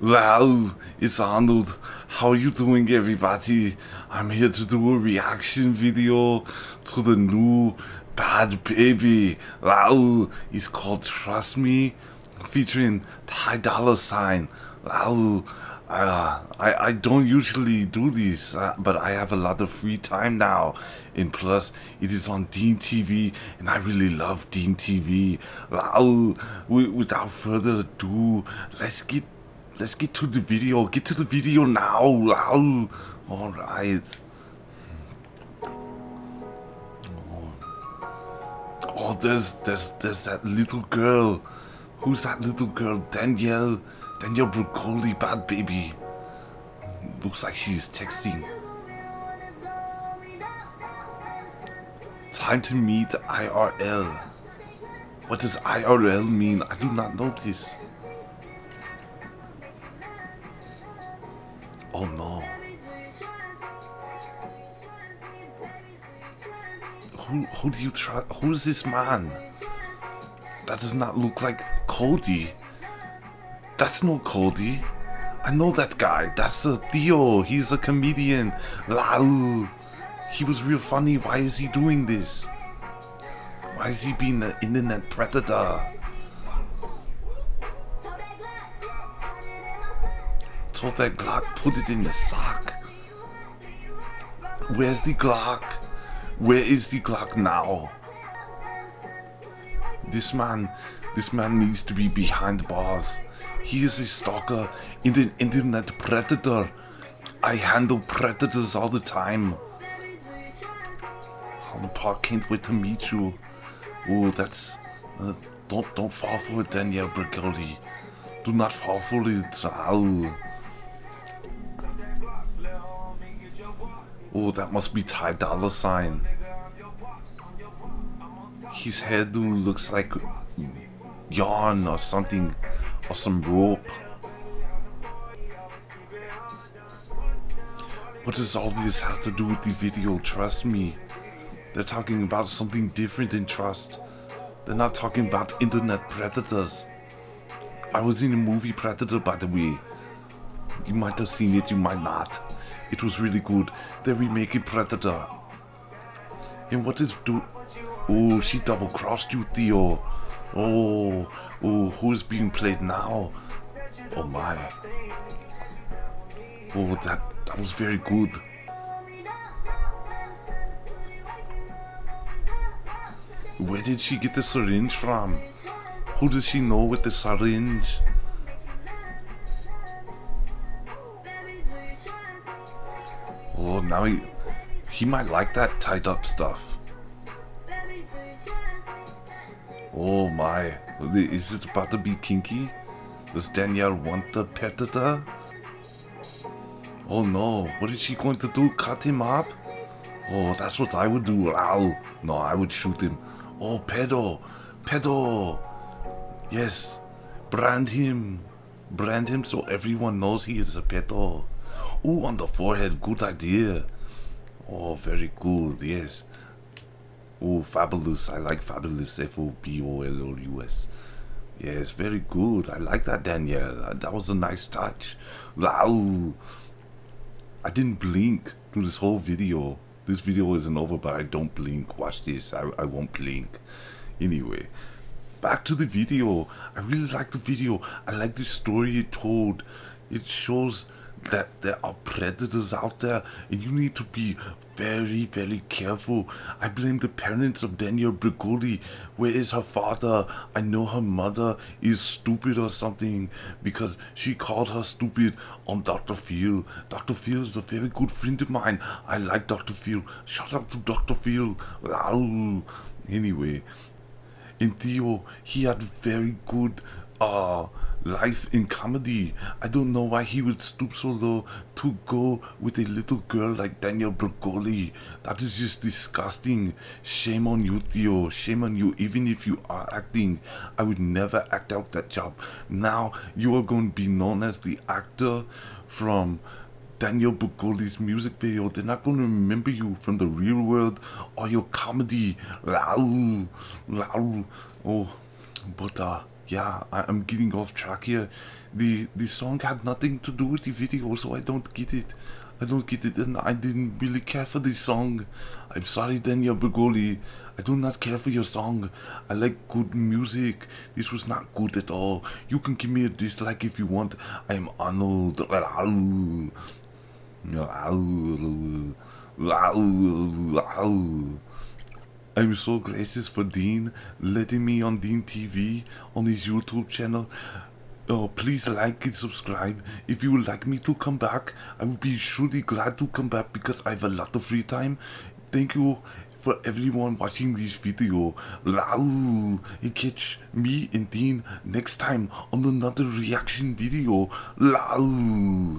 Well, it's Arnold. How you doing, everybody? I'm here to do a reaction video to the new Bhad Bhabie. Wow, it's called Trust Me, featuring Ty Dolla Sign. Wow, uh, I, I don't usually do this, uh, but I have a lot of free time now. And plus, it is on Deen TV, and I really love Deen TV. Wow, without further ado, let's get let's get to the video. Get to the video now. All right. Oh, there's there's there's that little girl. Who's that little girl? Danielle. Danielle Bregoli, Bhad Bhabie. Looks like she's texting. Time to meet IRL. What does IRL mean? I do not know this. Oh no. Who who do you try who is this man? That does not look like Cody. That's no Cody. I know that guy. That's a Theo. He's a comedian. Lol. He was real funny. Why is he doing this? Why is he being an internet predator? Told that Glock put it in the sock. Where's the Glock? Where is the Glock now? This man, this man needs to be behind bars. He is a stalker and an internet predator. I handle predators all the time. Holland Park can't wait to meet you. Oh, that's... Uh, don't, don't fall for it, Danielle Bregoli. Do not fall for it. Ow. Oh, that must be Ty Dolla Sign. His hairdo looks like yarn or something or some rope. What does all this have to do with the video? Trust me. They're talking about something different than trust. They're not talking about internet predators. I was in a movie Predator, by the way. You might have seen it, you might not. It was really good. They're remaking Predator. And what is do? Oh, she double crossed you, Theo. Oh, oh, who's being played now? Oh my. Oh, that, that was very good. Where did she get the syringe from? Who does she know with the syringe? Oh, now he, he might like that tied up stuff. Oh my, is it about to be kinky? Does Danielle want the predator? Oh no, what is she going to do? Cut him up? Oh, that's what I would do. Ow. No, I would shoot him. Oh, pedo. Pedo. Yes. Brand him. Brand him so everyone knows he is a pedo. Oh, on the forehead. Good idea. Oh, very good. Yes. Oh, fabulous. I like fabulous. F O B O L O U S. Yes, very good. I like that, Danielle. That was a nice touch. Wow. I didn't blink through this whole video. This video isn't over, but I don't blink. Watch this. I, I won't blink. Anyway, back to the video. I really like the video. I like the story it told. It shows that there are predators out there and you need to be very very careful. I blame the parents of danielle Bregoli. where is her father? I know her mother is stupid or something because she called her stupid on dr phil. Dr phil is a very good friend of mine. I like dr phil. Shout out to dr phil. Anyway in theo he had very good uh life in comedy. I don't know why he would stoop so low to go with a little girl like Daniel Bregoli. That is just disgusting. Shame on you, Theo. Shame on you. Even if you are acting, I would never act out that job. Now you are going to be known as the actor from Daniel Bregoli's music video. They're not going to remember you from the real world or your comedy. Oh, but uh, yeah, I, I'm getting off track here. The the song had nothing to do with the video, so I don't get it. I don't get it, and I didn't really care for the song. I'm sorry, Daniel Bregoli. I do not care for your song. I like good music. This was not good at all. You can give me a dislike if you want. I am Arnold. I'm so gracious for Deen letting me on Deen TV on his YouTube channel. Oh, please like and subscribe. If you would like me to come back, I would be surely glad to come back because I have a lot of free time. Thank you for everyone watching this video. Lau, and catch me and Deen next time on another reaction video. Lau.